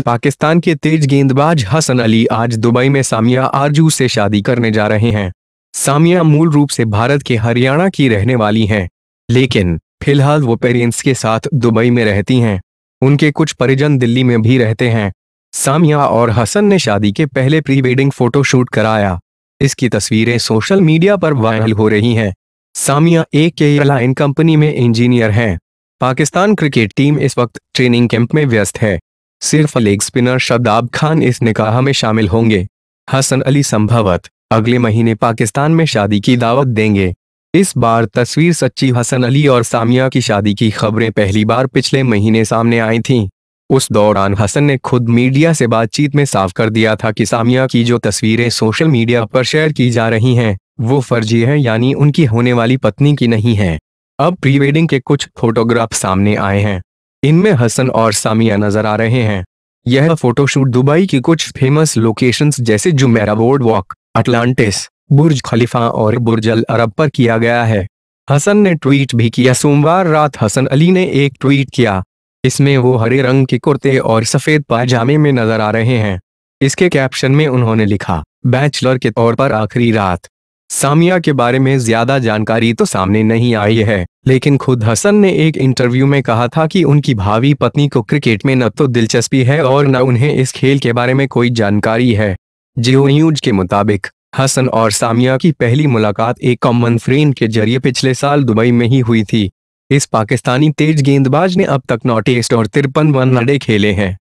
पाकिस्तान के तेज गेंदबाज हसन अली आज दुबई में सामिया आरज़ू से शादी करने जा रहे हैं। सामिया मूल रूप से भारत के हरियाणा की रहने वाली हैं, लेकिन फ़िलहाल वो पेरेंट्स के साथ दुबई में रहती हैं। उनके कुछ परिजन दिल्ली में भी रहते हैं। सामिया और हसन ने शादी के पहले प्री वेडिंग फोटोशूट कराया। इसकी तस्वीरें सोशल मीडिया पर वायरल हो रही हैं। सामिया एक एयरलाइन कंपनी में इंजीनियर हैं। पाकिस्तान क्रिकेट टीम इस वक्त ट्रेनिंग कैंप में व्यस्त है। सिर्फ़ लेग स्पिनर शदाब खान इस निकाह में शामिल होंगे। हसन अली संभवत, अगले महीने पाकिस्तान में शादी की दावत देंगे। इस बार तस्वीर सच्ची हसन अली और सामिया की शादी की खबरें पहली बार पिछले महीने सामने आई थीं। उस दौरान हसन ने खुद मीडिया से बातचीत में साफ़ कर दिया था कि सामिया की जो तस्वीरें सोशल मीडिया पर शेयर की जा रही हैं, वो फर्जी है यानी उनकी होने वाली पत्नी की नहीं है। अब प्री वेडिंग के कुछ फोटोग्राफ सामने आए हैं। इनमें हसन और सामिया नज़र आ रहे हैं। यह फोटोशूट दुबई की कुछ फ़ेमस लोकेशंस जैसे Jumeirah boardwalk Atlantis Burj Khalifa और बुर्ज अल अरब पर किया गया है। हसन ने ट्वीट भी किया, सोमवार रात हसन अली ने एक ट्वीट किया। इसमें वो हरे रंग के कुर्ते और सफ़ेद पायजामे में नज़र आ रहे हैं। इसके कैप्शन में उन्होंने लिखा बैचलर के तौर पर आखिरी रात। सामिया के बारे में ज़्यादा जानकारी तो सामने नहीं आई है, लेकिन खुद हसन ने एक इंटरव्यू में कहा था कि उनकी भावी पत्नी को क्रिकेट में न तो दिलचस्पी है और न उन्हें इस खेल के बारे में कोई जानकारी है। जियो न्यूज़ के मुताबिक, हसन और सामिया की पहली मुलाकात एक कॉमन फ्रेंड के ज़रिए पिछले साल दुबई में ही हुई थी। इस पाकिस्तानी तेज गेंदबाज ने अब तक नौ टेस्ट और तिरपन वन खेले हैं।